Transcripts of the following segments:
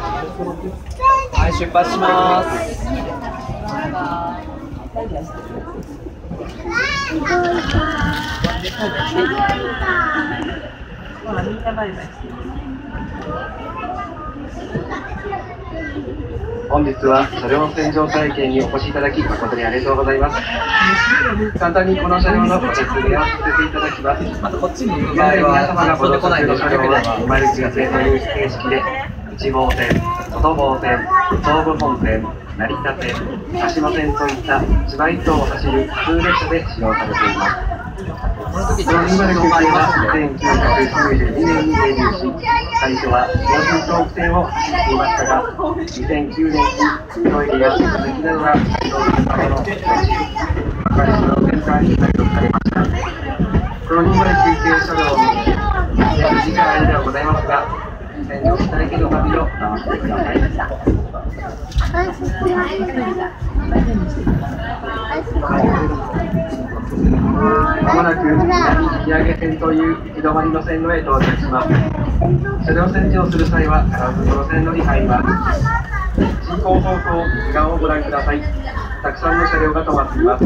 はい、出発します。ほらみんなバイバイして本日は車両洗浄体験にお越しいただき誠にありがとうございます。簡単にこの車両のご説明をさせていただきます。またこっちに行く現場合在皆様が、ご乗車の車両はマルチがという形式で、内房線、外房線、東武本線、成田線、鹿島線といった千葉一等を走る普通列車で使用されています。この時、この209系は1992年にデビューし、最初は標準東北線を走っていましたが、2009年にトイレや座席などが改造されたものの後、赤石のセンターに配属されました。この209系車両に約2時間ありではございますが、洗浄したいけど旅を楽してください。まもなく引き上げ線という行き止まりの線路へ到着します。車両洗浄する際は必ずこの線路に入ります。進行方向右側をご覧ください。たくさんの車両が止まっています。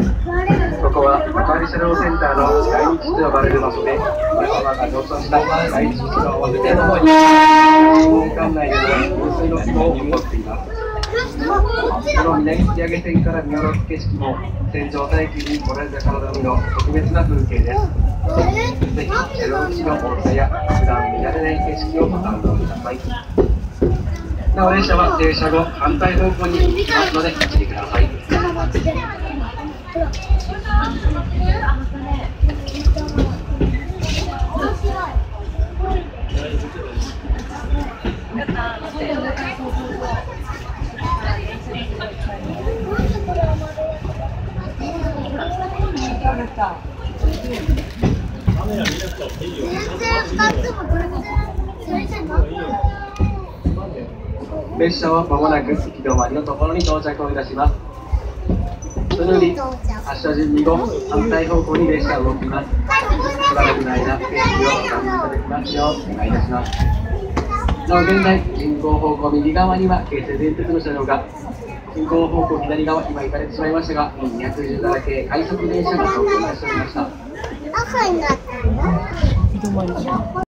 ここは幕張車両センターの第一基地と呼ばれる場所で、皆様が乗車した第一基地の表の方に、本館内での噴水の雲を持っています。この南引上げ線から見下ろす景色も洗浄体験に来られた方のみの特別な風景です。ぜひ車両口の大きさや普段見られない景色をご堪能ください。なお列車は停車後反対方向に行きますのでご注意ください。列車はまもなく行き止まりのところに到着をいたします。それより発車準備後、反対方向に列車動きます。しばらくの間、景色をご覧いただきますようお願いいたします。なお現在、進行方向右側には京成電鉄の車両が、進行方向左側、今行かれてしまいましたが、217系快速電車が走行いたしておりました。赤になってるの？